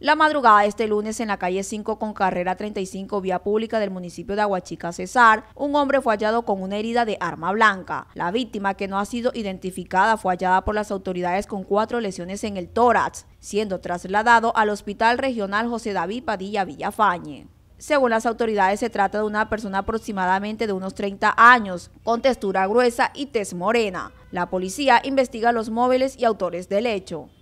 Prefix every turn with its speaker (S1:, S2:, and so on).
S1: La madrugada de este lunes en la calle 5 con carrera 35 vía pública del municipio de Aguachica Cesar, un hombre fue hallado con una herida de arma blanca. La víctima, que no ha sido identificada, fue hallada por las autoridades con cuatro lesiones en el tórax, siendo trasladado al Hospital Regional José David Padilla Villafañe. Según las autoridades, se trata de una persona aproximadamente de unos 30 años, con textura gruesa y tez morena. La policía investiga los móviles y autores del hecho.